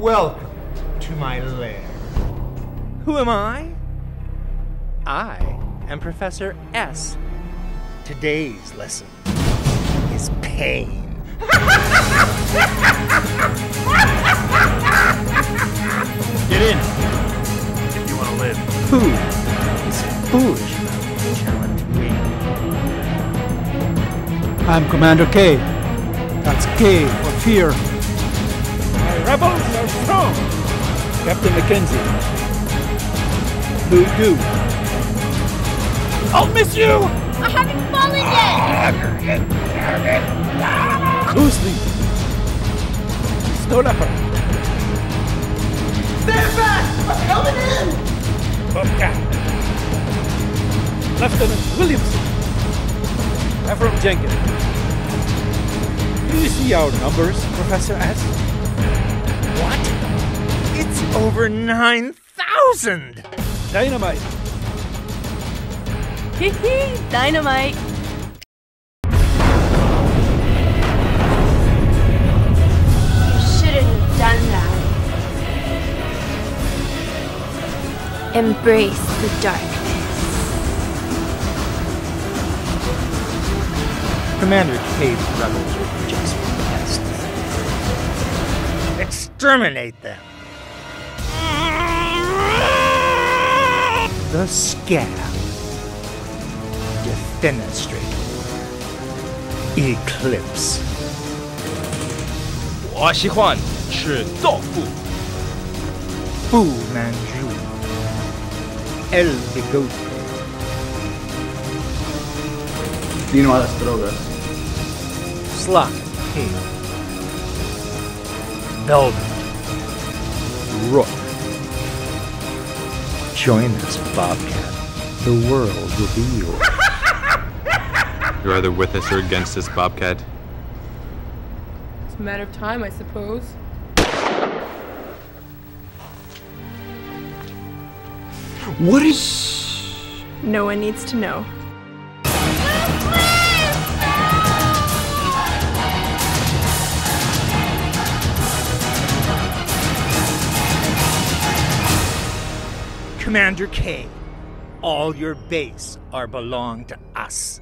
Welcome to my lair. Who am I? I am Professor S. Today's lesson is pain. Get in. If you want to live. Who is foolish enough to challenge me? I'm Commander K. That's K for fear. Rebels are strong. Captain Mackenzie. Who do? I'll miss you! I haven't fallen yet! Closely. Snow Leopard. Stand back! I'm coming in! Bobcat. Lieutenant Williamson. Ephraim Jenkins. Do you see our numbers, Professor S? What? It's over 9,000! Dynamite. Hee hee! Dynamite! You shouldn't have done that. Embrace the darkness. Commander K's rebels are just pests Exterminate them! The scab. Defenestrate. Eclipse. 我喜欢吃豆腐。 Fu Manchu. El Bigote. Dino a las drogas. Slot K. Velvet. Rook. Join us, Bobcat. The world will be yours. You're either with us or against us, Bobcat. It's a matter of time, I suppose. What is. No one needs to know. Commander K, all your base are belong to us.